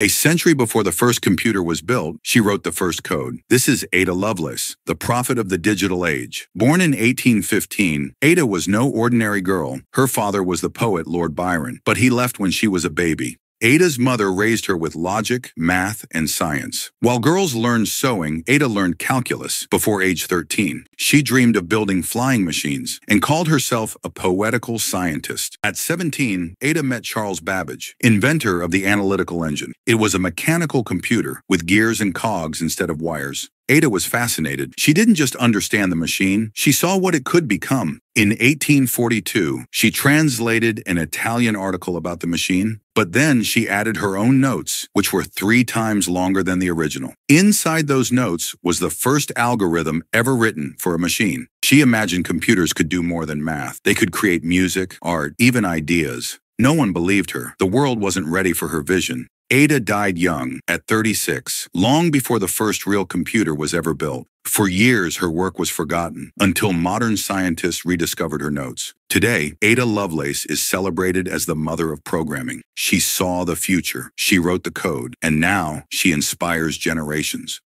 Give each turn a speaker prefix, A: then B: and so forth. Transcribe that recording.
A: A century before the first computer was built, she wrote the first code. This is Ada Lovelace, the prophet of the digital age. Born in 1815, Ada was no ordinary girl. Her father was the poet Lord Byron, but he left when she was a baby. Ada's mother raised her with logic, math, and science. While girls learned sewing, Ada learned calculus before age 13. She dreamed of building flying machines and called herself a poetical scientist. At 17, Ada met Charles Babbage, inventor of the analytical engine. It was a mechanical computer with gears and cogs instead of wires. Ada was fascinated. She didn't just understand the machine, she saw what it could become. In 1842, she translated an Italian article about the machine, but then she added her own notes, which were three times longer than the original. Inside those notes was the first algorithm ever written for a machine. She imagined computers could do more than math. They could create music, art, even ideas. No one believed her. The world wasn't ready for her vision. Ada died young, at 36, long before the first real computer was ever built. For years, her work was forgotten, until modern scientists rediscovered her notes. Today, Ada Lovelace is celebrated as the mother of programming. She saw the future, she wrote the code, and now she inspires generations.